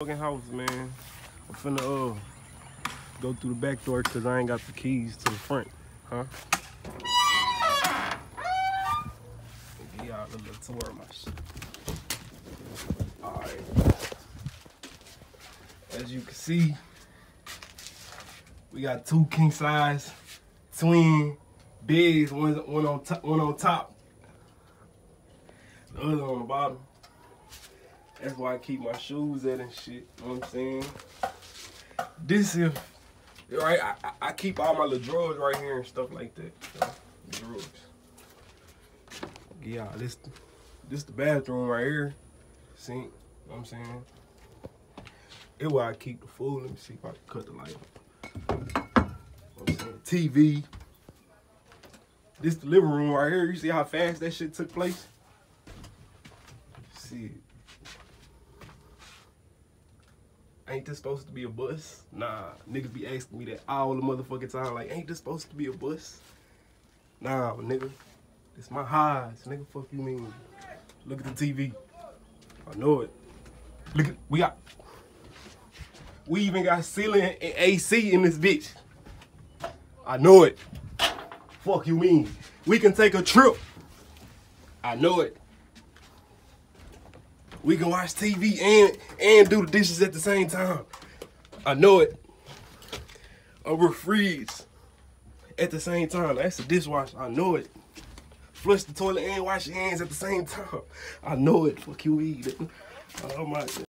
fucking house, man. I'm finna uh go through the back door because I ain't got the keys to the front, huh? Give y'all a little tour of my shit. Alright. As you can see, we got two king size twin beds, one, one on top, one on top, the other on the bottom. That's why I keep my shoes at and shit. You know what I'm saying? This is right. I, I- keep all my little drawers right here and stuff like that. So, drawers. Yeah, this this the bathroom right here. Sink. You know what I'm saying? It's where I keep the food. Let me see if I can cut the light. You know what I'm saying? TV. This the living room right here. You see how fast that shit took place? See it. Ain't this supposed to be a bus? Nah, niggas be asking me that all the motherfucking time. Like, ain't this supposed to be a bus? Nah, but nigga, it's my highs. Nigga, fuck you mean? Look at the TV. I know it. Look at, we got, we even got ceiling and AC in this bitch. I know it. Fuck you mean? We can take a trip. I know it. We can watch TV and and do the dishes at the same time. I know it. Over freeze at the same time. That's a dishwasher. I know it. Flush the toilet and wash your hands at the same time. I know it. Fuck you, eat. Oh my.